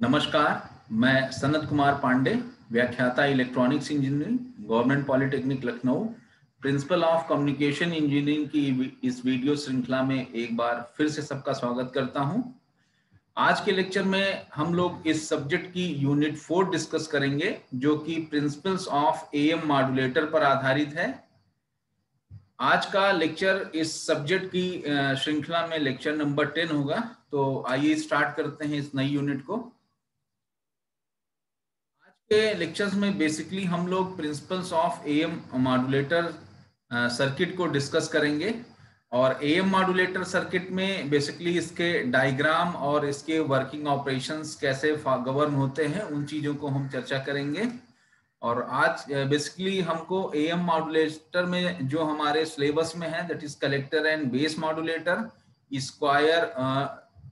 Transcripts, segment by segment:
नमस्कार, मैं सनत कुमार पांडे, व्याख्याता electronics engineering, government polytechnic Lucknow, principle of communication engineering की इस वीडियो श्रृंखला में एक बार फिर से सबका स्वागत करता हूँ। आज के लेक्चर में हम लोग इस सब्जेक्ट की यूनिट फोर डिस्कस करेंगे, जो कि प्रिंसिपल्स ऑफ़ एएम मॉड्यूलेटर पर आधारित है। आज का लेक्चर इस सब्जेक्ट की श्रृंखला में लेक्चर नंबर टेन होगा तो आइए स्टार्ट करते हैं इस नई यूनिट को। के लेक्चर्स में बेसिकली हम लोग principles of AM modulator circuit को डिस्कस करेंगे और एएम मॉड्यूलेटर सर्किट में बेसिकली इसके डायग्राम और इसके वर्किंग ऑपरेशंस कैसे गवर्न होते हैं, उन चीज़ों को हम चर्चा करेंगे। और आज बेसिकली हमको एएम मॉड्यूलेटर में जो हमारे सिलेबस में है that is collector and base modulator square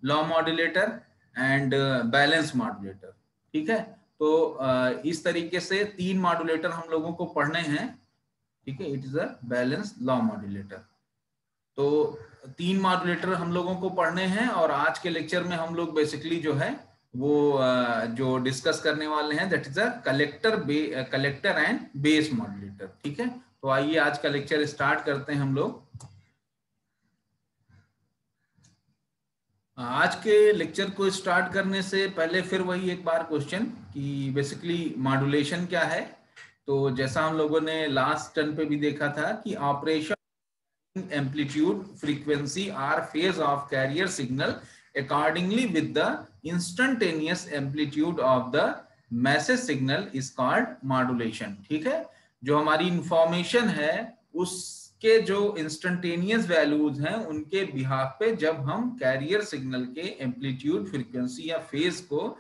law modulator and balance modulator ठीक है? तो इस तरीके से तीन मॉड्यूलेटर हम लोगों को पढ़ने हैं। ठीक है? It is a balance law modulator तो तीन मॉड्यूलेटर हम लोगों को पढ़ने हैं और आज के लेक्चर में हम लोग बेसिकली जो है, वो जो डिस्कस करने वाले हैं that is a collector collector and base modulator ठीक है? तो आइए आज का लेक्चर स्टार्ट करते हैं हम लोग। आज के लेक्चर को स्टार्ट करने से पहले फिर वही एक बार क्वेश्चन कि बेसिकली मॉड्यूलेशन क्या है? तो जैसा हम लोगों ने लास्ट टर्न पे भी देखा था कि operation amplitude frequency or phase of carrier signal accordingly with the instantaneous amplitude of the message signal is called modulation ठीक है? जो हमारी इंफॉर्मेशन है, उस के जो इंस्टेंटेनियस वैल्यूज़ हैं, उनके बिहाफ पे जब हम कैरियर सिग्नल के एम्पलीट्यूड फ्रीक्वेंसी या फ़ेज़ को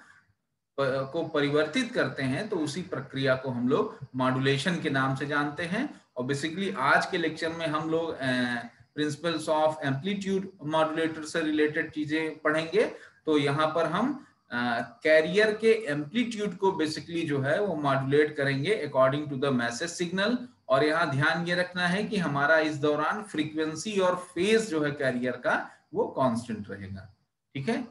को परिवर्तित करते हैं तो उसी प्रक्रिया को हम लोग मॉड्यूलेशन के नाम से जानते हैं। और बेसिकली आज के लेक्चर में हम लोग प्रिंसिपल्स ऑफ़ एम्पलीट्यूड मॉड्यूलेटर से रिलेटेड चीज़ें पढ़ेंगे। तो यहाँ पर हम कैरियर के एम्पलीट्यूड को बेसिकली जो है वो मॉड्यूलेट करेंगे according to the message signal और यहाँ ध्यान ये रखना है कि हमारा इस दौरान फ्रीक्वेंसी और फ़ेज़ जो है कैरियर का, वो कांस्टेंट रहेगा। ठीक है?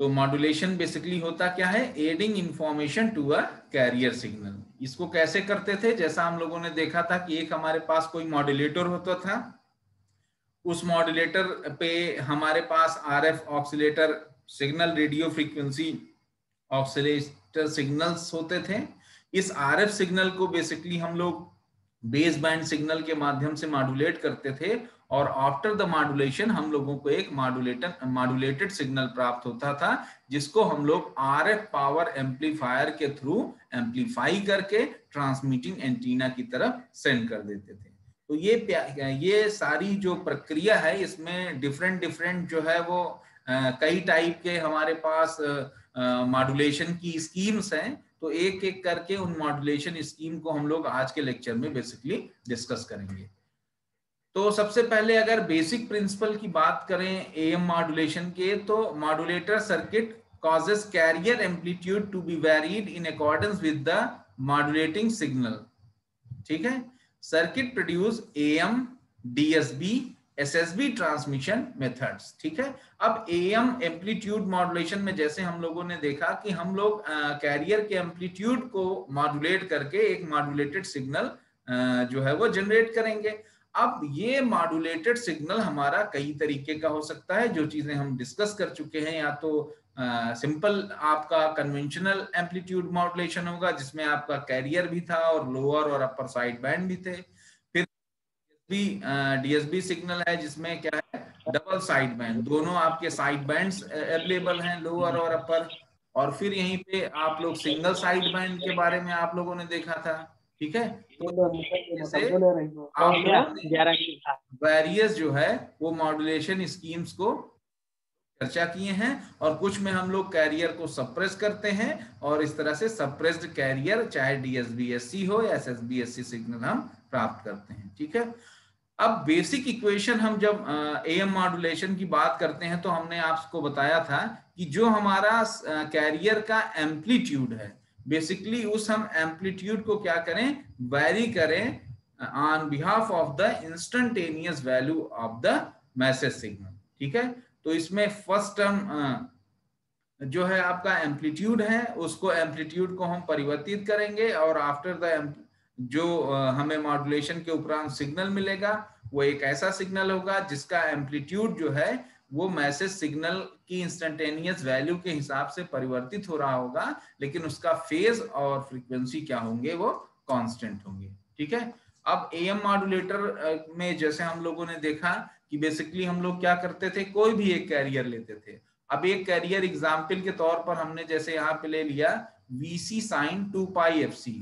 तो मॉड्यूलेशन बेसिकली होता क्या है? Adding information to a carrier signal इसको कैसे करते थे? जैसा हम लोगों ने देखा था कि एक हमारे पास कोई मॉड्यूलेटर होता था। उस मॉड्यूलेटर पे हमारे पास R F oscillator signal radio frequency oscillator signals होते थे। इस आर एफ़ सिग्नल को बेसिकली हम लोग बेस बैंड सिग्नल के माध्यम से मॉड्यूलेट करते थे और आफ्टर द मॉड्यूलेशन हम लोगों को एक मॉड्यूलेटर मॉड्यूलेटेड सिग्नल प्राप्त होता था जिसको हम लोग आर एफ़ पावर एम्पलीफायर के थ्रू एम्पलीफाई करके ट्रांसमिटिंग एंटीना की तरफ़ सेंड कर देते थे। तो ये ये सारी जो प्रक्रिया है इसमें डिफरेंट डिफरेंट जो है वो आ, कई टाइप के हमारे पास मॉड्यूलेशन की स्कीम्स हैं। तो एक एक करके उन मॉड्यूलेशन स्कीम को हम लोग आज के लेक्चर में बेसिकली डिस्कस करेंगे। तो सबसे पहले अगर बेसिक प्रिंसिपल की बात करें एएम मॉड्यूलेशन के तो modulator circuit causes carrier amplitude to be varied in accordance with the modulating signal ठीक है? Circuit produce AM DSB SSB transmission methods ठीक है? अब एएम एम्पलीट्यूड मॉड्यूलेशन में जैसे हम लोगों ने देखा कि हम लोग कैरियर के एम्पलीट्यूड को मॉड्यूलेट करके एक मॉड्यूलेटेड सिग्नल जो है वो जनरेट करेंगे। अब ये मॉड्यूलेटेड सिग्नल हमारा कई तरीके का हो सकता है जो चीज़ें हम डिस्कस कर चुके हैं या तो सिंपल uh, आपका कन्वेंशनल एम्पलीट्यूड मॉड्यूलेशन होगा जिसमें आपका कैरियर भी था और लोअर और अपर साइड बैंड भी थे। भी डीएसबी सिग्नल है जिसमें क्या है डबल साइड बैंड दोनों आपके साइड बैंड्स अवेलेबल हैं लोअर और अपर और फिर यहीं पे आप लोग सिंगल साइड बैंड के बारे में आप लोगों ने देखा था ठीक है? तो वेरियस जो है वो मॉड्यूलेशन स्कीम्स को चर्चा किए हैं और कुछ में हम लोग कैरियर को सप्रेस करते हैं और इस तरह से सप्रेस्ड कैरियर चाहे डीएसबीएससी हो या एसएसबीएससी सिग्नल हम प्राप्त करते हैं, ठीक है? अब बेसिक इक्वेशन हम जब ए एम मॉड्यूलेशन की बात करते हैं तो हमने आपको बताया था कि जो हमारा कैरियर का एम्पलीट्यूड है बेसिकली उस हम एम्पलीट्यूड को क्या करें? वेरी करें on behalf of the instantaneous value of the message signal ठीक है? तो इसमें फ़र्स्ट टर्म जो है आपका एम्पलीट्यूड है, उसको एम्पलीट्यूड को हम परिवर्तित करेंगे और आफ्टर द जो हमें मॉड्यूलेशन के उपरांत सिग्नल मिलेगा, वो एक ऐसा सिग्नल होगा जिसका एम्पलीट्यूड जो है, वो मैसेज सिग्नल की इंस्टेंटेनियस वैल्यू के हिसाब से परिवर्तित हो रहा होगा, लेकिन उसका फ़ेज़ और फ्रीक्वेंसी क्या होंगे, वो कांस्टेंट होंगे। ठीक है? अब एएम मॉड्यूलेटर में जैसे हम लोगों ने देखा कि बेसिकली हम लोग क्या करते थे? कोई भी एक कैरियर लेते थे। अब एक कैरियर एग्ज़ाम्पल के तौर पर हमने जैसे यहाँ पे ले लिया VC sine two pi F C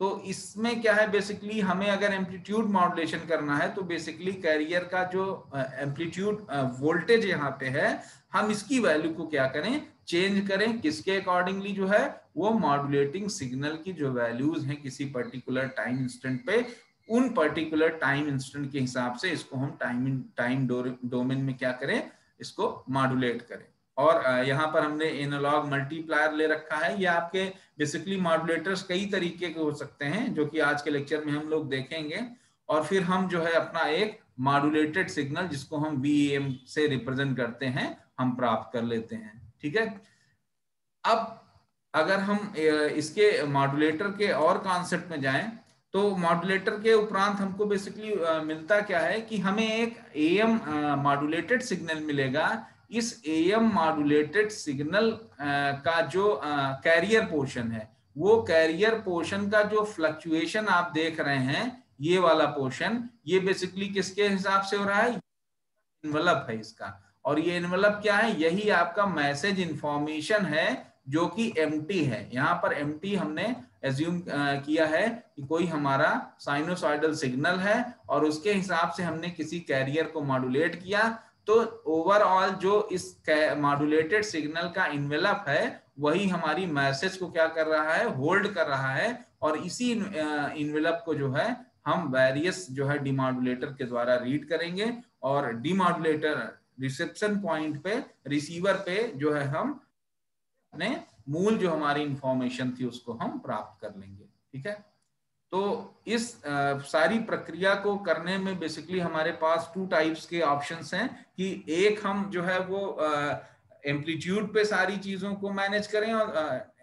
तो इसमें क्या है? बेसिकली हमें अगर एम्पलीट्यूड मॉडुलेशन करना है तो बेसिकली कैरियर का जो एम्पलीट्यूड वोल्टेज यहाँ पे है, हम इसकी वैल्यू को क्या करें? चेंज करें। किसके अकॉर्डिंगली जो है? वो मॉडुलेटिंग सिग्नल की जो वैल्यूज़ हैं किसी पर्टिकुलर टाइम इंस्टेंट पे उन पर्टिकुलर टाइम इंस्टेंट के हिसाब से इसको हम टाइम टाइम डोमेन में क्या करें? इसको मॉडुलेट करें। और यहाँ पर हमने एनालॉग मल्टीप्लायर ले रखा है। ये आपके बेसिकली मॉडुलेटर्स कई तरीके के हो सकते हैं, जो कि आज के लेक्चर में हम लोग देखेंगे। और फिर हम जो है अपना एक मॉडुलेटेड सिग्नल जिसको हम वी से रिप्रेजेंट करते हैं, हम प्राप्त कर लेते हैं। ठीक है? अब अगर हम इसके मॉडुलेटर के और कॉन्सेप्ट में जाएँ तो मॉड्यूलेटर के उपरांत हमको बेसिकली मिलता क्या है कि हमें एक एम मॉड्यूलेटेड सिग्नल मिलेगा। इस ए एम मॉड्यूलेटेड सिग्नल का जो कैरियर पोर्शन है, वो कैरियर पोर्शन का जो फ्लक्चुएशन आप देख रहे हैं, ये वाला पोर्शन ये बेसिकली किसके हिसाब से हो रहा है? इन्वलप है इसका। और ये इन्वलप क्या है? यही आपका मैसेज इंफॉर्मेशन है जो कि एम है। यहाँ पर MT हमने एज्यूम किया है कि कोई हमारा साइनोसॉइडल सिग्नल है और उसके हिसाब से हमने किसी कैरियर को मॉडुलेट किया। तो ओवरऑल जो इस मॉड्यूलेटेड सिग्नल का इन्वेलप है, वही हमारी मैसेज को क्या कर रहा है? होल्ड कर रहा है और इसी इन्वेलप को जो है, हम वेरियस जो है डिमॉड्यूलेटर के द्वारा रीड करेंगे और डिमॉड्यूलेटर रिसेप्शन पॉइंट पे रिसीवर पे जो है हम अपने मूल जो हमारी इंफॉर्मेशन थी उसको हम प्राप्त कर लेंगे ठीक है? तो इस आ, सारी प्रक्रिया को करने में बेसिकली हमारे पास टू टाइप्स के ऑप्शंस हैं कि एक हम जो है वो एम्पलीट्यूड पे सारी चीज़ों को मैनेज करें और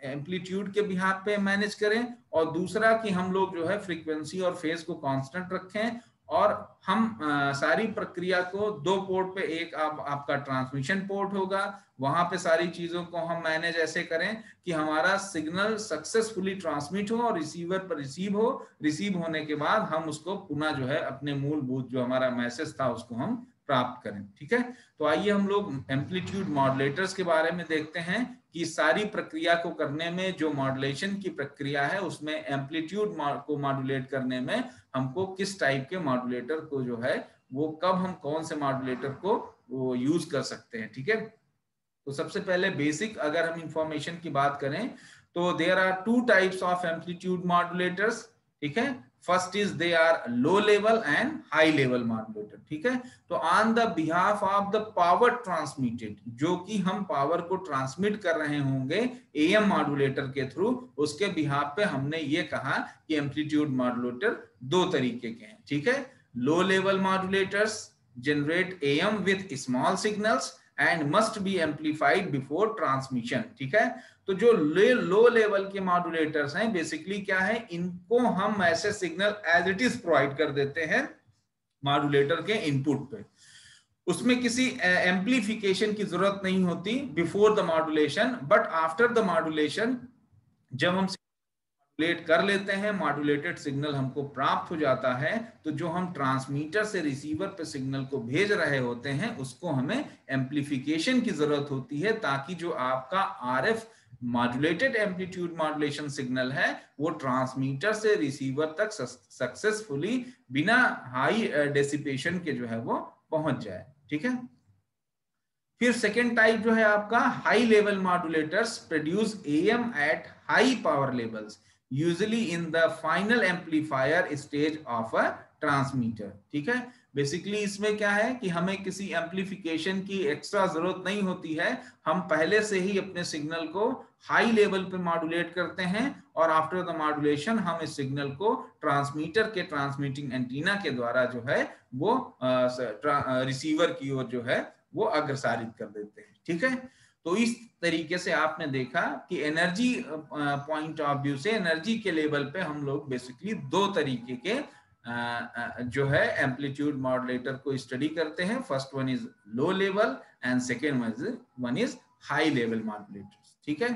एम्पलीट्यूड के बिहार पे मैनेज करें और दूसरा कि हम लोग जो है फ्रीक्वेंसी और फ़ेज़ को कांस्टेंट रखें और हम आ, सारी प्रक्रिया को दो पोर्ट पे एक आप, आपका ट्रांसमिशन पोर्ट होगा वहाँ पे सारी चीज़ों को हम मैनेज ऐसे करें कि हमारा सिग्नल सक्सेसफुली ट्रांसमिट हो और रिसीवर पर रिसीव हो। रिसीव होने के बाद हम उसको पुनः जो है अपने मूलभूत जो हमारा मैसेज था उसको हम प्राप्त करें। ठीक है? तो आइए हम लोग एम्पलीट्यूड मॉडलेटर्स के बारे में देखते हैं। कि सारी प्रक्रिया को करने में, जो मॉडुलेशन की प्रक्रिया है, उसमें एम्पलीट्यूड को मॉडुलेट करने में हमको किस टाइप के मॉडुलेटर को जो है, वो कब हम कौन से मॉडुलेटर को, वो यूज़ कर सकते हैं, ठीक है? तो सबसे पहले बेसिक अगर हम इंफॉर्मेशन की बात करें तो there are two types of amplitude modulators ठीक है? First is they are low level and high level modulator ठीक है? तो on the behalf of the power transmitted जो कि हम पावर को ट्रांसमिट कर रहे होंगे एएम मॉड्यूलेटर के थ्रू उसके बिहाफ पे हमने ये कहा कि एम्पलीट्यूड मॉड्यूलेटर दो तरीके के हैं, ठीक है? Low level modulators generate AM with small signals and must be amplified before transmission ठीक है? तो जो ले, लेवल के मॉड्यूलेटर्स हैं बेसिकली क्या है? इनको हम ऐसे signal as it is provide कर देते हैं मॉड्यूलेटर के इनपुट पे। उसमें किसी एम्पलीफिकेशन की ज़रूरत नहीं होती before the modulation but after the modulation जब हम मॉड्यूलेट कर लेते हैं मॉड्यूलेटेड सिग्नल हमको प्राप्त हो जाता है तो जो हम ट्रांसमीटर से रिसीवर पे सिग्नल को भेज रहे होते हैं, उसको हमें एम्पलीफिकेशन की ज़रूरत होती है, ताकि जो आपका RF modulated amplitude modulation signal है, वो ट्रांसमीटर से रिसीवर तक सक्सेसफुली बिना हाई डेसिपेशन के जो है वो पहुँच जाए। ठीक है? फिर सेकेंड टाइप जो है आपका high level modulators produce AM at high power levels usually in the final amplifier stage of a transmitter ठीक है? बेसिकली इसमें क्या है कि हमें किसी एम्पलीफिकेशन की एक्स्ट्रा ज़रूरत नहीं होती है। हम पहले से ही अपने सिग्नल को हाई लेवल पे मॉड्यूलेट करते हैं और आफ्टर द मॉड्यूलेशन हम इस सिग्नल को ट्रांसमीटर के ट्रांसमिटिंग एंटीना के द्वारा जो है वो रिसीवर की ओर जो है वो अग्रसारित कर देते हैं, ठीक है? तो इस तरीके से आपने देखा कि एनर्जी पॉइंट ऑफ़ व्यू से एनर्जी के लेवल पे हम लोग बेसिकली दो तरीके के जो है एम्पलीट्यूड मॉडुलेटर को स्टडी करते हैं। First one is low level and second one is high level modulator ठीक है?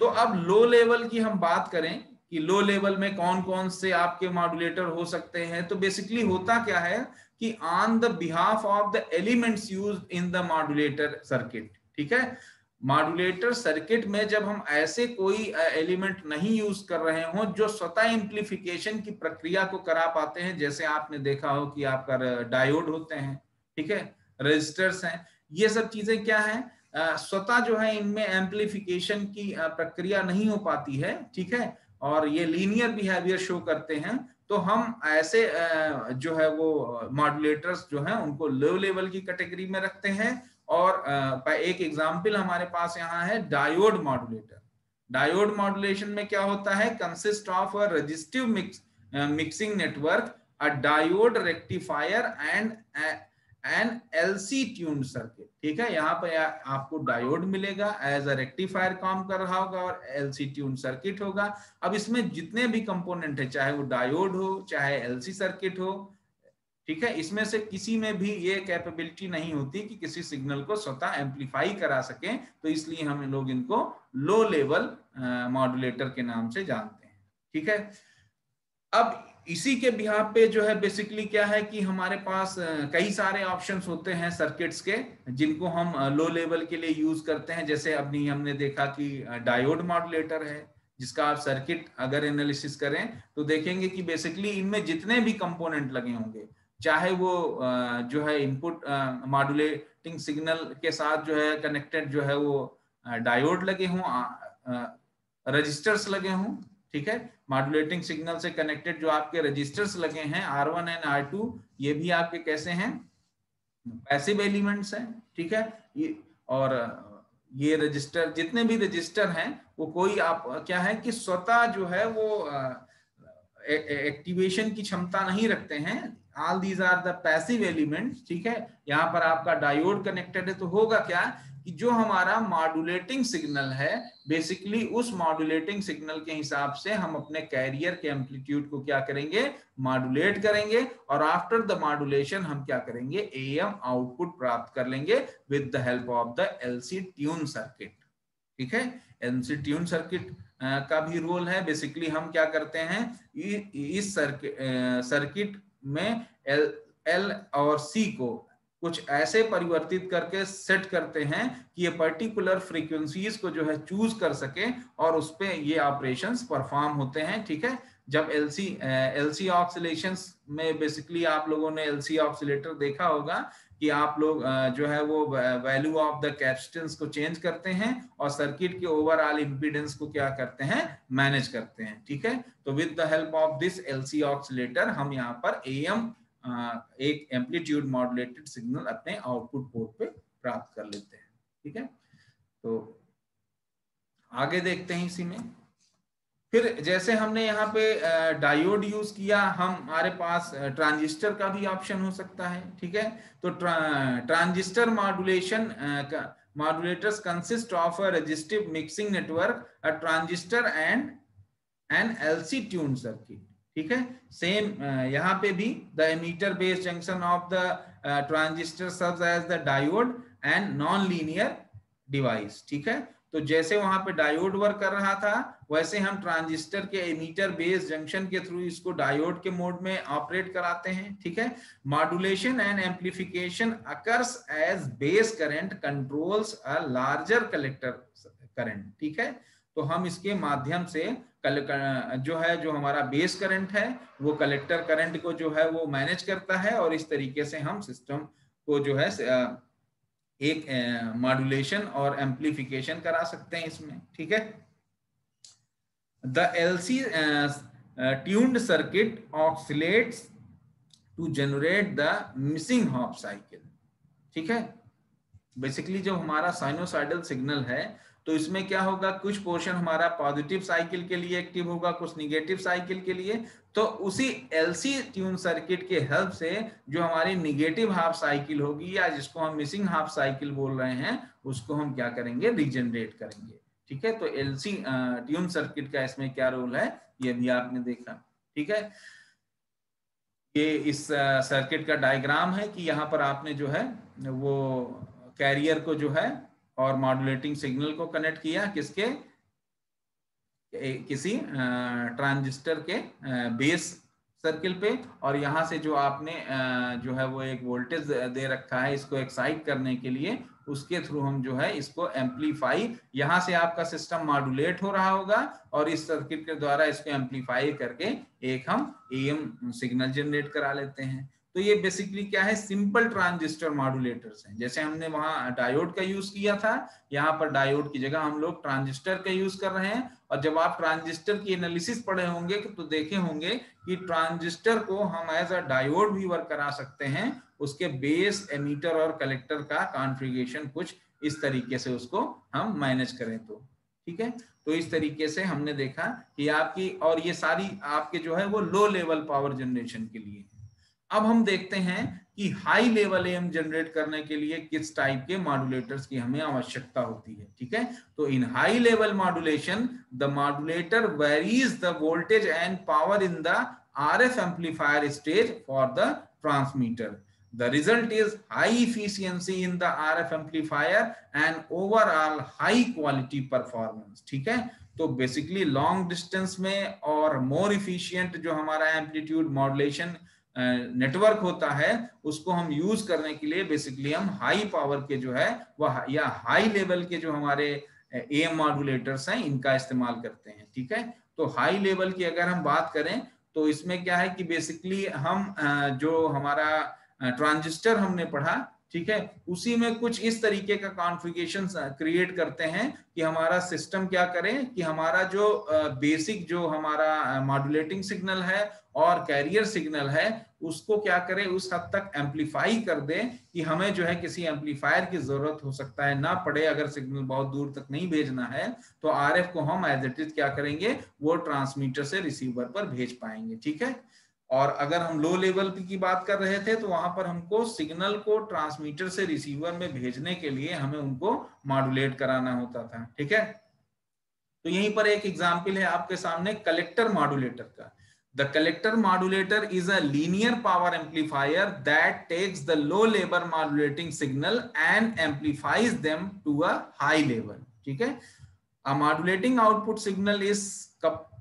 तो अब लो लेवल की हम बात करें कि लो लेवल में कौन कौन से आपके मॉडुलेटर हो सकते हैं? तो बेसिकली होता क्या है कि on the behalf of the elements use in the modulator circuit ठीक है? मॉडुलेटर सर्किट में जब हम ऐसे कोई एलिमेंट नहीं यूज़ कर रहे हो, जो स्वतः इम्प्लीफिकेशन की प्रक्रिया को करा पाते हैं, जैसे आपने देखा हो कि आपका डायोड होते हैं, ठीक है? रजिस्टर्स हैं, ये सब चीज़ें क्या है? स्वतः जो है इनमें एम्प्लीफिकेशन की प्रक्रिया नहीं हो पाती है, ठीक है? और ये लीनियर बिहेवियर शो करते हैं तो हम ऐसे जो है वो मॉडुलेटर्स जो है, उनको लो लेवल की कैटेगरी में रखते हैं और एक एग्ज़ाम्पल हमारे पास यहाँ है डायोड मॉडुलेटर डायोड मॉडुलेशन में क्या होता है? Consist of a resistive mix mixing network a diode rectifier and an LC tune circuit ठीक है? यहाँ पर आपको डायोड मिलेगा एज अ रेक्टिफायर काम कर रहा होगा और एलसी ट्यून सर्किट होगा। अब इसमें जितने भी कंपोनेंट है, चाहे वो डायोड हो, चाहे एलसी सर्किट हो ठीक है? इसमें से किसी में भी ये कैपेबिलिटी नहीं होती कि किसी सिग्नल को स्वतः एम्पलीफाई करा सके तो इसलिए हम लोग इनको लो लेवल मॉड्यूलेटर के नाम से जानते हैं। ठीक है? अब इसी के बिहार पे जो है बेसिकली क्या है कि हमारे पास कई सारे ऑप्शंस होते हैं सर्किट्स के, जिनको हम लो लेवल के लिए यूज़ करते हैं। जैसे अभी हमने देखा कि डायोड मॉडुलेटर है, जिसका आप सर्किट अगर एनालिसिस करें तो देखेंगे कि बेसिकली इनमें जितने भी कंपोनेंट लगे होंगे चाहे वो जो है इनपुट मॉड्यूलेटिंग सिग्नल के साथ जो है कनेक्टेड जो है वो डायोड लगे हों रजिस्टर्स लगे हों, ठीक है? मॉड्यूलेटिंग सिग्नल से कनेक्टेड जो आपके रजिस्टर्स लगे हैं R one and R two ये भी आपके कैसे हैं? पैसिव एलिमेंट्स हैं, ठीक है? ये, और, ये रजिस्टर जितने भी रजिस्टर हैं, वो कोई आप, क्या है कि स्वतः जो है वो एक्टिवेशन की क्षमता नहीं रखते हैं all these are the passive elements ठीक है? यहाँ पर आपका डायोड कनेक्टेड है तो होगा क्या? कि जो हमारा मॉड्यूलेटिंग सिग्नल है बेसिकली उस मॉड्यूलेटिंग सिग्नल के हिसाब से हम अपने कैरियर के एम्पलीट्यूड को क्या करेंगे? मॉड्यूलेट करेंगे, और आफ्टर द मॉड्यूलेशन हम क्या करेंगे? एएम आउटपुट प्राप्त कर लेंगे with the help of the LC tune circuit ठीक है? एलसी ट्यून सर्किट का भी रोल है बेसिकली हम क्या करते हैं? इस सर्किट में एल एल और सी को कुछ ऐसे परिवर्तित करके सेट करते हैं कि ये पर्टिकुलर फ्रीक्वेंसीज को जो है चूज़ कर सके और उस पर ये ऑपरेशन परफॉर्म होते हैं, ठीक है? जब एलसी एलसी ऑक्सीलेशन में बेसिकली आप लोगों ने एलसी ऑक्सीटर देखा होगा कि आप लोग जो है वो वैल्यू ऑफ़ द कैपेसिटेंस को चेंज करते हैं और सर्किट के ओवरऑल इंपीडेंस को क्या करते हैं? मैनेज करते हैं, ठीक है? तो with the help of this LC oscillator हम यहाँ पर एएम एक एम्पलीट्यूड मॉडुलेटेड सिग्नल अपने आउटपुट पोर्ट पे प्राप्त कर लेते हैं। ठीक है? तो आगे देखते हैं इसी में। फिर जैसे हमने यहाँ पे डायोड यूज़ किया हम हमारे पास ट्रांजिस्टर का भी ऑप्शन हो सकता है। ठीक है? तो ट्रा, transistor modulation modulators consist of a resistive mixing network a transistor and an LC tune circuit ठीक है? सेम यहाँ पे भी the emitter based junction of the transistor serves as the diode and non linear device ठीक है? तो जैसे वहाँ पे डायोड वर्क कर रहा था, वैसे हम ट्रांजिस्टर के एमीटर बेस जंक्शन के थ्रू इसको डायोड के मोड में ऑपरेट कराते हैं, ठीक है? Modulation and amplification occurs as base current controls a larger collector current ठीक है? तो हम इसके माध्यम से कल जो है, जो हमारा बेस करंट है, वो कलेक्टर करंट को जो है, वो मैनेज करता है और इस तरीके से हम सिस्टम को जो है एक मॉड्यूलेशन और एम्पलीफिकेशन करा सकते हैं इसमें, ठीक है? The LC tuned circuit oscillates to generate the missing half cycle ठीक है? बेसिकली जो हमारा साइनोसाइडल सिग्नल है तो इसमें क्या होगा? कुछ पोर्शन हमारा पॉजिटिव साइकिल के लिए एक्टिव होगा, कुछ निगेटिव साइकिल के लिए। तो उसी एलसी ट्यून सर्किट के हेल्प से जो हमारी निगेटिव हाफ़ साइकिल होगी या जिसको हम मिसिंग हाफ़ साइकिल बोल रहे हैं, उसको हम क्या करेंगे? रिजनरेट करेंगे। ठीक है? तो एलसी ट्यून सर्किट का इसमें क्या रोल है? ये भी आपने देखा। ठीक है? ये इस सर्किट का डायग्राम है कि यहाँ पर आपने जो है, वो कैरियर को जो है और मॉड्यूलेटिंग सिग्नल को कनेक्ट किया किसके? किसी ट्रांजिस्टर के बेस सर्किल पे। और यहाँ से जो आपने जो है वो एक वोल्टेज दे रखा है इसको एक्साइट करने के लिए, उसके थ्रू हम जो है इसको एम्पलीफाई यहाँ से आपका सिस्टम मॉड्यूलेट हो रहा होगा और इस सर्किट के द्वारा इसको एम्पलीफाई करके एक हम एम सिग्नल जनरेट करा लेते हैं। तो ये बेसिकली क्या है? सिंपल ट्रांजिस्टर मॉड्यूलेटर्स हैं। जैसे हमने वहाँ डायोड का यूज़ किया था, यहाँ पर डायोड की जगह हम लोग ट्रांजिस्टर का यूज़ कर रहे हैं। और जब आप ट्रांजिस्टर की एनालिसिस पढ़े होंगे तो देखे होंगे कि ट्रांजिस्टर को हम एज अ डायोड भी वर्क करा सकते हैं। उसके बेस एमीटर और कलेक्टर का कॉन्फ़िगरेशन कुछ इस तरीके से उसको हम मैनेज करें तो। ठीक है? तो इस तरीके से हमने देखा कि आपकी, और ये सारी आपके जो है वो लो लेवल पावर जनरेशन के लिए अब हम देखते हैं कि हाई लेवल एम जनरेट करने के लिए किस टाइप के मॉड्यूलेटर्स की हमें आवश्यकता होती है, ठीक है तो in high level modulation the modulator varies the voltage and power in the RF amplifier stage for the transmitter. The result is high efficiency in the RF amplifier and overall high quality performance. ठीक है तो basically long distance में और more efficient जो हमारा amplitude modulation network होता है, उसको हम यूज़ करने के लिए बेसिकली हम हाई पावर के जो है, वह या हाई लेवल के जो हमारे एम मॉड्यूलेटर्स हैं, इनका इस्तेमाल करते हैं, ठीक है? तो हाई लेवल की अगर हम बात करें तो इसमें क्या है कि बेसिकली हम जो हमारा ट्रांजिस्टर हमने पढ़ा ठीक है? उसी में कुछ इस तरीके का कॉन्फ़िगरेशन क्रिएट करते हैं कि हमारा सिस्टम क्या करे? कि हमारा जो बेसिक जो हमारा मॉड्यूलेटिंग सिग्नल है और कैरियर सिग्नल है, उसको क्या करे? उस हद तक एम्पलीफाई कर दे कि हमें जो है किसी एम्पलीफायर की ज़रूरत हो सकता है। ना पड़े अगर सिग्नल बहुत दूर तक नहीं भेजना है तो आरएफ को हम एज क्या करेंगे? वो ट्रांसमीटर से रिसीवर पर भेज पाएँगे। ठीक है? और अगर हम लो लेवल की बात कर रहे थे तो वहाँ पर हमको सिग्नल को ट्रांसमीटर से रिसीवर में भेजने के लिए हमें उनको मॉड्यूलेट कराना होता था, ठीक है? तो यहीं पर एक एग्ज़ाम्पल है आपके सामने कलेक्टर मॉड्यूलेटर का। The collector modulator is a linear power amplifier that takes the low level modulating signal and amplifies them to a high level ठीक है? Modulating output signal is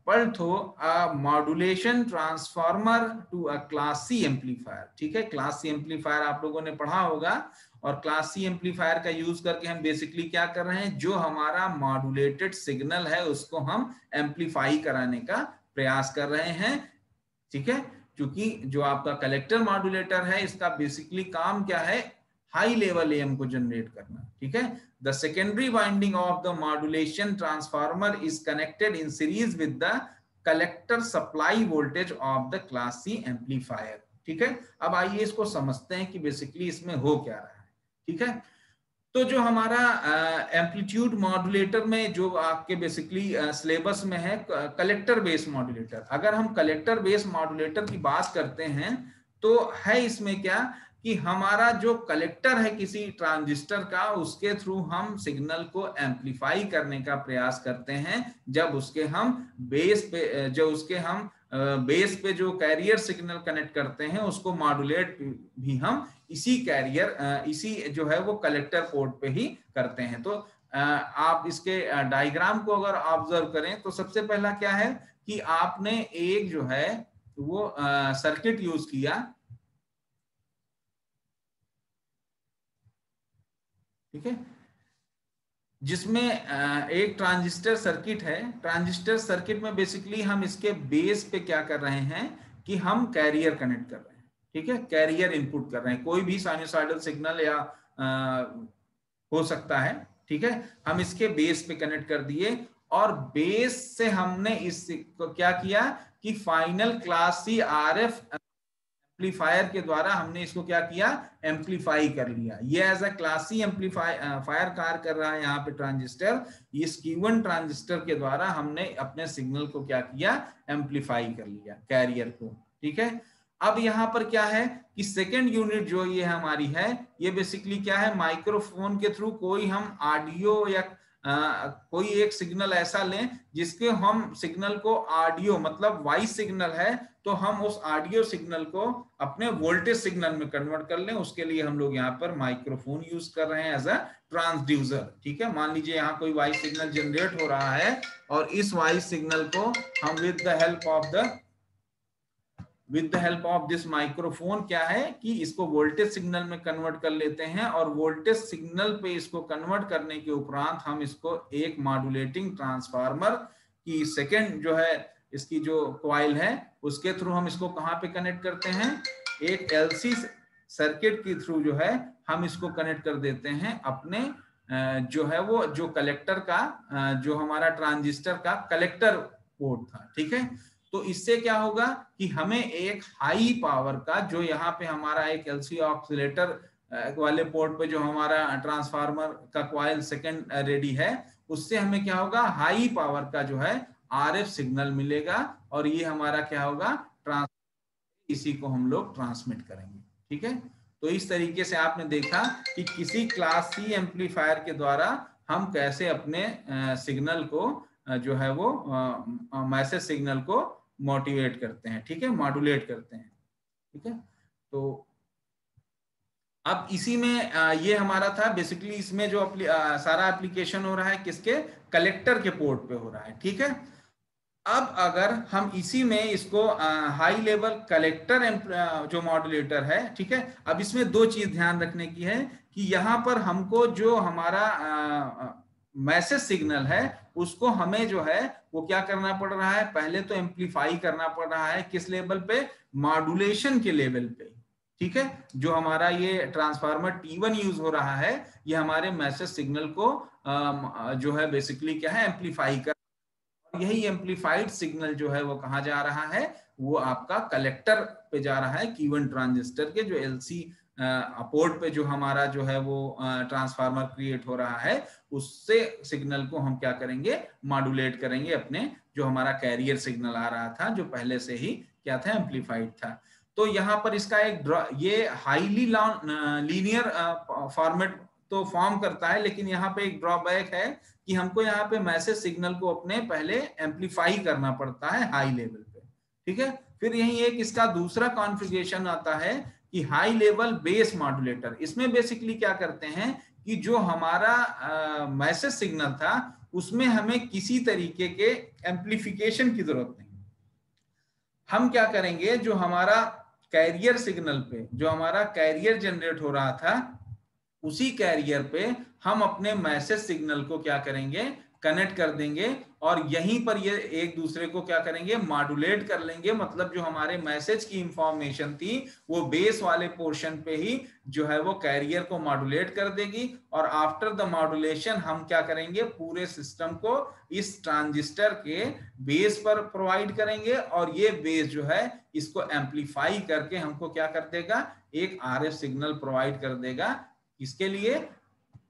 to a modulation transformer to a class C amplifier. ठीक है? Class C amplifier आप लोगों ने पढ़ा होगा और क्लास सी एम्पलीफायर का यूज़ करके हम बेसिकली क्या कर रहे हैं? जो हमारा मॉड्यूलेटेड सिग्नल है, उसको हम एम्पलीफाई कराने का प्रयास कर रहे हैं, ठीक है? क्योंकि जो आपका कलेक्टर मॉड्यूलेटर है, इसका बेसिकली काम क्या है? हाई लेवल एम को जनरेट करना। ठीक है? The secondary winding of the modulation transformer is connected in series with the collector supply voltage of the class C amplifier ठीक है? अब आइए इसको समझते हैं कि बेसिकली इसमें हो क्या रहा है। ठीक है? तो जो हमारा एम्पलीट्यूड uh, मॉड्यूलेटर में जो आपके बेसिकली सिलेबस uh, में है कलेक्टर बेस मॉड्यूलेटर अगर हम कलेक्टर बेस मॉड्यूलेटर की बात करते हैं तो है इसमें क्या? कि हमारा जो कलेक्टर है किसी ट्रांजिस्टर का, उसके थ्रू हम सिग्नल को एम्पलीफाई करने का प्रयास करते हैं। जब उसके हम बेस पे जो उसके हम बेस पे जो कैरियर सिग्नल कनेक्ट करते हैं, उसको मॉड्यूलेट भी हम इसी कैरियर इसी जो है वो कलेक्टर पोर्ट पे ही करते हैं। तो आप इसके डायग्राम को अगर ऑब्ज़र्व करें तो सबसे पहला क्या है कि आपने एक जो है वो सर्किट यूज़ किया। ठीक है? जिसमें एक ट्रांजिस्टर सर्किट है। ट्रांजिस्टर सर्किट में बेसिकली हम इसके बेस पे क्या कर रहे हैं कि हम कैरियर कनेक्ट कर रहे हैं। ठीक है? कैरियर इनपुट कर रहे हैं। कोई भी साइनोसाइडल सिग्नल या आ, हो सकता है। ठीक है? हम इसके बेस पे कनेक्ट कर दिए और बेस से हमने इस क्या किया कि final class C R F amplifier के द्वारा हमने इसको क्या किया? एम्पलीफाई कर लिया। ये as a class C amplifier fire कार कर रहा है यहाँ पे ट्रांजिस्टर इस Q1 ट्रांजिस्टर के द्वारा हमने अपने सिग्नल को क्या किया? एम्पलीफाई कर लिया कैरियर को। ठीक है? अब यहाँ पर क्या है कि सेकेंड यूनिट जो ये हमारी है ये बेसिकली क्या है? माइक्रोफोन के थ्रू कोई हम ऑडियो या आ, कोई एक सिग्नल ऐसा लें जिसके हम सिग्नल को ऑडियो मतलब वॉइस सिग्नल है तो हम उस ऑडियो सिग्नल को अपने वोल्टेज सिग्नल में कन्वर्ट कर लें। उसके लिए हम लोग यहाँ पर माइक्रोफोन यूज़ कर रहे हैं एज अ ट्रांसड्यूसर ठीक है? मान लीजिए यहाँ कोई वॉइस सिग्नल जनरेट हो रहा है और इस वॉइस सिग्नल को हम with the help of the with the help of this microphone क्या है कि इसको वोल्टेज सिग्नल में कन्वर्ट कर लेते हैं और वोल्टेज सिग्नल पे इसको कन्वर्ट करने के उपरांत हम इसको एक मॉड्यूलेटिंग ट्रांसफार्मर की सेकेंड जो है इसकी जो क्वाइल है, उसके थ्रू हम इसको कहाँ पे कनेक्ट करते हैं? एक एलसी सर्किट के थ्रू जो है, हम इसको कनेक्ट कर देते हैं अपने जो है वो, जो कलेक्टर का जो हमारा ट्रांजिस्टर का कलेक्टर पोर्ट था, ठीक है? तो इससे क्या होगा कि हमें एक हाई पावर का, जो यहाँ पे हमारा एक एलसी ऑक्सीटर वाले पोर्ट पे जो हमारा ट्रांसफार्मर का क्वाइल सेकंड रेडी है, उससे हमें क्या होगा? हाई पावर का जो है आरएफ सिग्नल मिलेगा और ये हमारा क्या होगा? ट्रांस इसी को हम लोग ट्रांसमिट करेंगे। ठीक है? तो इस तरीके से आपने देखा कि किसी क्लास सी एम्पलीफायर के द्वारा हम कैसे अपने सिग्नल को जो है वो मैसेज सिग्नल को मोटिवेट करते हैं। ठीक है? मॉड्यूलेट करते हैं। ठीक है? तो अब इसी में ये हमारा था। बेसिकली इसमें जो आ, सारा एप्लीकेशन हो रहा है किसके? कलेक्टर के पोर्ट पे हो रहा है। ठीक है? अब अगर हम इसी में इसको हाई लेवल कलेक्टर जो मॉड्यूलेटर है, ठीक है? अब इसमें दो चीज़ ध्यान रखने की है कि यहाँ पर हमको जो हमारा मैसेज सिग्नल है, उसको हमें जो है, वो क्या करना पड़ रहा है? पहले तो एम्पलीफाई करना पड़ रहा है किस लेवल पे? मॉड्यूलेशन के लेवल पे, ठीक है? जो हमारा ये ट्रांसफार्मर T1 यूज़ हो रहा है, ये हमारे मैसेज सिग्नल को जो है बेसिकली क्या है? एम्पलीफाई कर यही एम्पलीफाइड सिग्नल जो है वो कहा जा रहा है? वो आपका कलेक्टर पे जा रहा है कीवन ट्रांजिस्टर के, जो एलसी पोर्ट पे जो हमारा जो है वो ट्रांसफार्मर क्रिएट हो रहा है, उससे सिग्नल को हम क्या करेंगे? मॉड्यूलेट करेंगे अपने जो हमारा कैरियर सिग्नल आ रहा था, जो पहले से ही क्या था? एम्पलीफाइड था। तो यहाँ पर इसका एक ये हाईली लीनियर फॉर्मेट तो फॉर्म करता है, लेकिन यहाँ पे एक ड्रॉबैक है कि हमको यहाँ पे मैसेज सिग्नल को अपने पहले एम्पलीफाई करना पड़ता है हाई लेवल पे। ठीक है? फिर यही एक इसका दूसरा कॉन्फ़िगरेशन आता है कि हाई लेवल बेस मॉड्यूलेटर इसमें बेसिकली क्या करते हैं कि जो हमारा मैसेज सिग्नल था, उसमें हमें किसी तरीके के एम्पलीफिकेशन की ज़रूरत नहीं। हम क्या करेंगे, जो हमारा कैरियर सिग्नल पे, जो हमारा कैरियर जनरेट हो रहा था उसी कैरियर पे हम अपने मैसेज सिग्नल को क्या करेंगे? कनेक्ट कर देंगे और यहीं पर ये एक दूसरे को क्या करेंगे? मॉड्यूलेट कर लेंगे। मतलब जो हमारे मैसेज की इंफॉर्मेशन थी, वो बेस वाले पोर्शन पे ही जो है वो कैरियर को मॉड्यूलेट कर देगी और आफ्टर द मॉड्यूलेशन हम क्या करेंगे? पूरे सिस्टम को इस ट्रांजिस्टर के बेस पर प्रोवाइड करेंगे और ये बेस जो है, इसको एम्पलीफाई करके हमको क्या कर देगा? एक आरएफ सिग्नल प्रोवाइड कर देगा। इसके लिए?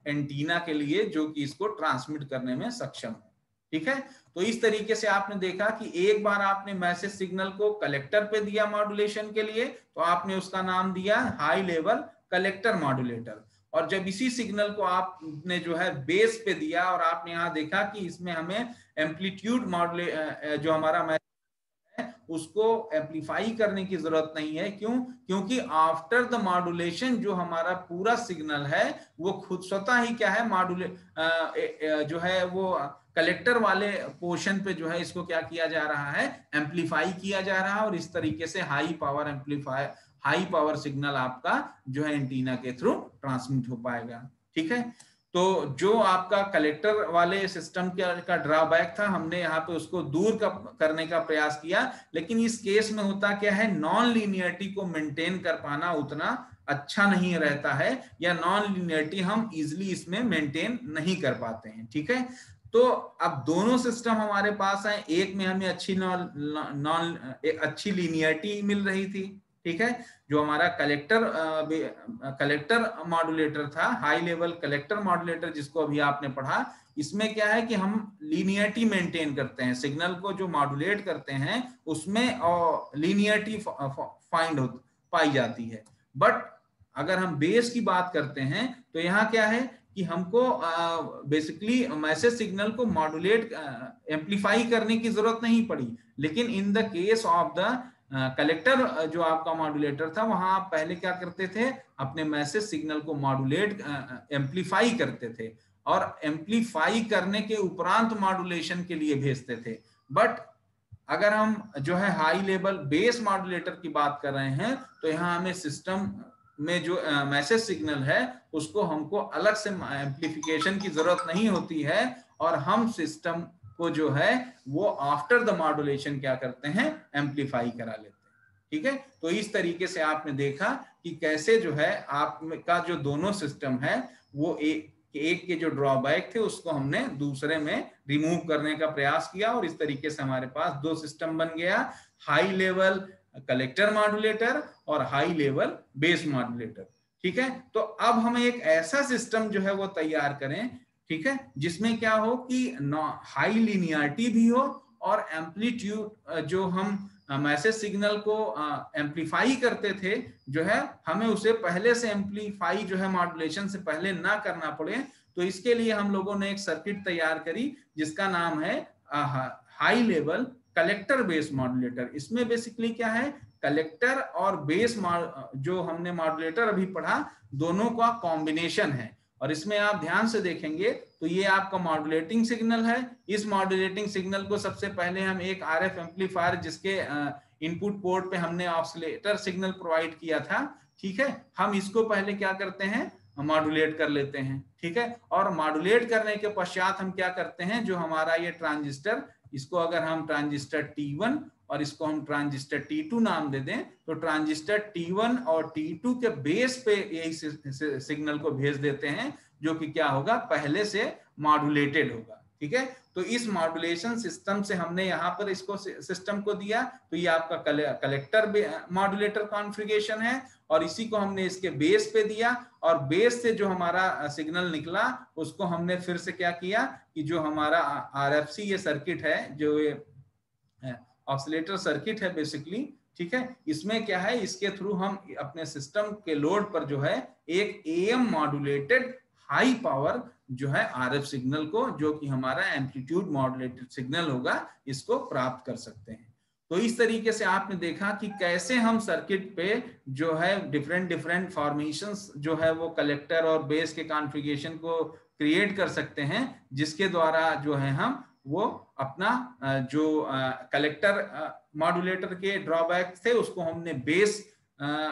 एंटीना के लिए, जो कि इसको ट्रांसमिट करने में सक्षम है। ठीक है? तो इस तरीके से आपने देखा कि एक बार आपने मैसेज सिग्नल को कलेक्टर पे दिया मॉड्यूलेशन के लिए तो आपने उसका नाम दिया हाई लेवल कलेक्टर मॉड्यूलेटर और जब इसी सिग्नल को आपने जो है बेस पे दिया और आपने यहाँ देखा कि इसमें हमें एम्पलीट्यूड मॉड्यूले जो हमारा उसको एम्पलीफाई करने की ज़रूरत नहीं है। क्यों? क्योंकि आफ्टर द मॉड्यूलेशन जो हमारा पूरा सिग्नल है, वो खुद स्वतः ही क्या है? मॉड्यूले जो है वो कलेक्टर वाले पोर्शन पे जो है इसको क्या किया जा रहा है? एम्पलीफाई किया जा रहा है और इस तरीके से high power amplify high power signal आपका जो है एंटीना के थ्रू ट्रांसमिट हो पाएगा। ठीक है? तो जो आपका कलेक्टर वाले सिस्टम का ड्रॉबैक था हमने यहाँ पे उसको दूर का, करने का प्रयास किया लेकिन इस केस में होता क्या है नॉन लीनियरिटी को मेंटेन कर पाना उतना अच्छा नहीं रहता है या नॉन लीनियरिटी हम इजिली इसमें मेंटेन नहीं कर पाते हैं ठीक है? तो अब दोनों सिस्टम हमारे पास है एक में हमें अच्छी नॉन नॉन अच्छी लीनियरिटी मिल रही थी ठीक है? जो हमारा कलेक्टर कलेक्टर मॉड्यूलेटर था हाई लेवल कलेक्टर मॉड्यूलेटर जिसको अभी आपने पढ़ा, इसमें क्या है कि हम लीनियरिटी मेंटेन करते हैं। सिग्नल को जो मॉड्यूलेट करते हैं, उसमें लीनियरिटी फाइंड पाई जाती है। बट अगर हम बेस की बात करते हैं तो यहाँ क्या है कि हमको बेसिकली मैसेज सिग्नल को मॉड्यूलेट एम्पलीफाई करने की ज़रूरत नहीं पड़ी। लेकिन in the case of the collector जो आपका मॉड्यूलेटर था, वहाँ आप पहले क्या करते थे? अपने मैसेज सिग्नल को मॉड्यूलेट एम्पलीफाई करते थे और एम्पलीफाई करने के उपरांत मॉड्यूलेशन के लिए भेजते थे। बट अगर हम जो है हाई लेवल बेस मॉड्यूलेटर की बात कर रहे हैं तो यहाँ हमें सिस्टम में जो मैसेज सिग्नल है, उसको हमको अलग से एम्पलीफिकेशन की ज़रूरत नहीं होती है और हम सिस्टम को जो है, वो आफ्टर द मॉडुलेशन क्या करते हैं? एम्पलीफाई करा लेते हैं। ठीक है? तो इस तरीके से आपने देखा कि कैसे जो है आपका जो दोनों सिस्टम है, वो एक एक के जो ड्रॉबैक थे, उसको हमने दूसरे में रिमूव करने का प्रयास किया और इस तरीके से हमारे पास दो सिस्टम बन गया। हाई लेवल कलेक्टर मॉड्यूलेटर और हाई लेवल बेस मॉड्यूलेटर ठीक है? तो अब हम एक ऐसा सिस्टम जो है, वो तैयार करें ठीक है? जिसमें क्या हो कि हाई लिनियरिटी भी हो और एम्पलीट्यूड जो हम मैसेज सिग्नल को एम्पलीफाई करते थे, जो है, हमें उसे पहले से एम्पलीफाई जो है मॉड्यूलेशन से पहले ना करना पड़े तो इसके लिए हम लोगों ने एक सर्किट तैयार करी, जिसका नाम है high level collector base modulator इसमें बेसिकली क्या है? कलेक्टर और बेस जो हमने मॉड्यूलेटर अभी पढ़ा, दोनों का कॉम्बिनेशन है। और इसमें आप ध्यान से देखेंगे तो ये आपका मॉड्यूलेटिंग सिग्नल है। इस मॉड्यूलेटिंग सिग्नल को सबसे पहले हम एक आर एफ़ एम्पलीफायर जिसके इनपुट पोर्ट पे हमने ऑक्सीटर सिग्नल प्रोवाइड किया था, ठीक है? हम इसको पहले क्या करते हैं? मॉड्यूलेट कर लेते हैं, ठीक है? और मॉड्यूलेट करने के पश्चात हम क्या करते हैं? जो हमारा ये ट्रांजिस्टर इसको अगर हम ट्रांजिस्टर T1 और इसको हम ट्रांजिस्टर T2 नाम दे दें तो ट्रांजिस्टर T1 और T2 के बेस पे यही सिग्नल को भेज देते हैं, जो कि क्या होगा? पहले से मॉड्यूलेटेड होगा, ठीक है? तो इस मॉड्यूलेशन सिस्टम से हमने यहाँ पर इसको सिस्टम को दिया तो ये आपका कलेक्टर मॉड्यूलेटर कॉन्फ़िगरेशन है, और इसी को हमने इसके बेस पे दिया, और बेस से जो हमारा सिग्नल निकला, उसको हमने फिर से क्या किया कि जो हमारा आरएफसी ये सर्किट है, जो ये ऑक्सीलेटर सर्किट है बेसिकली ठीक है? इसमें क्या है? इसके थ्रू हम अपने सिस्टम के लोड पर जो है, एक एएम मॉड्यूलेटेड हाई पावर जो है आरएफ सिग्नल को, जो कि हमारा एम्पलीट्यूड मॉड्यूलेटेड सिग्नल होगा, इसको प्राप्त कर सकते हैं। तो इस तरीके से आपने देखा कि कैसे हम सर्किट पे जो है डिफरेंट डिफरेंट फॉर्मेशन जो है वो कलेक्टर और बेस के कॉन्फ़िगरेशन को क्रिएट कर सकते हैं, जिसके द्वारा जो है हम वो अपना जो कलेक्टर मॉड्यूलेटर के ड्रॉबैक थे उसको हमने बेस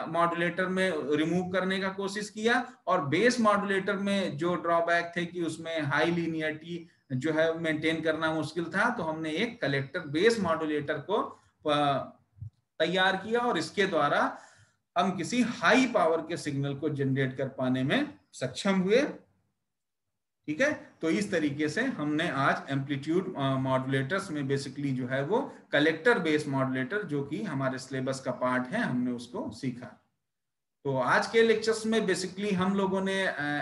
मॉड्यूलेटर में रिमूव करने का कोशिश किया और बेस मॉड्यूलेटर में जो ड्रॉबैक थे कि उसमें हाई लीनियरिटी जो है मेंटेन करना मुश्किल था तो हमने एक कलेक्टर बेस मॉड्यूलेटर को तैयार किया और इसके द्वारा हम किसी हाई पावर के सिग्नल को जनरेट कर पाने में सक्षम हुए। ठीक है? तो इस तरीके से हमने आज एम्पलीट्यूड मॉड्यूलेटर्स में बेसिकली जो है वो कलेक्टर बेस मॉड्यूलेटर जो कि हमारे सिलेबस का पार्ट है, हमने उसको सीखा। तो आज के लेक्चर्स में बेसिकली हम लोगों ने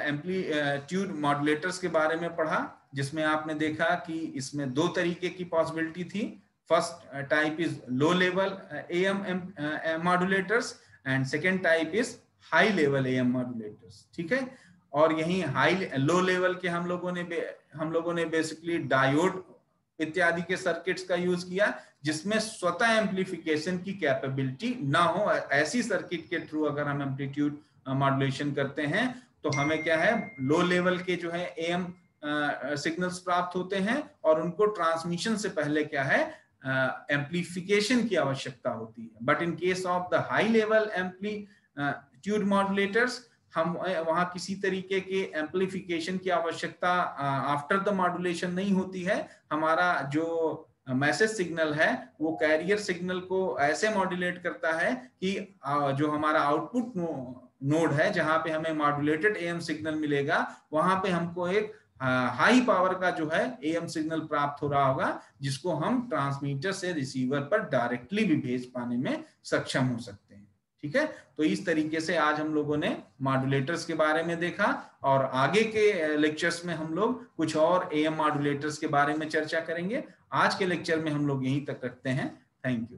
एम्पलीट्यूड मॉड्यूलेटर्स के बारे में पढ़ा, जिसमें आपने देखा कि इसमें दो तरीके की पॉसिबिलिटी थी। First type is low level A M modulators and second type is high level A M modulators ठीक है? और यही हाई लो लेवल के हम लोगों ने हम लोगों ने बेसिकली डायोड इत्यादि के सर्किट्स का यूज़ किया, जिसमें स्वतः एम्पलीफिकेशन की कैपेबिलिटी ना हो ऐसी सर्किट के थ्रू अगर हम एम्पलीट्यूड मॉड्यूलेशन करते हैं तो हमें क्या है लो लेवल के जो है एम सिग्नल्स प्राप्त होते हैं, और उनको ट्रांसमिशन से पहले क्या है एम्पलीफिकेशन की आवश्यकता होती है। But in case of the high level amplitude modulators हम वहाँ किसी तरीके के एम्पलीफिकेशन की आवश्यकता आफ्टर द मॉड्यूलेशन नहीं होती है। हमारा जो मैसेज सिग्नल है, वो कैरियर सिग्नल को ऐसे मॉड्यूलेट करता है कि जो हमारा आउटपुट नोड है, जहाँ पे हमें मॉड्यूलेटेड एएम सिग्नल मिलेगा, वहाँ पे हमको एक हाई पावर का जो है एएम सिग्नल प्राप्त हो रहा होगा, जिसको हम ट्रांसमीटर से रिसीवर पर डायरेक्टली भी भेज पाने में सक्षम हो सकते ठीक है? तो इस तरीके से आज हम लोगों ने मॉड्यूलेटर्स के बारे में देखा और आगे के लेक्चर्स में हम लोग कुछ और ए एम के बारे में चर्चा करेंगे। आज के लेक्चर में हम लोग यहीं तक रखते हैं। Thank you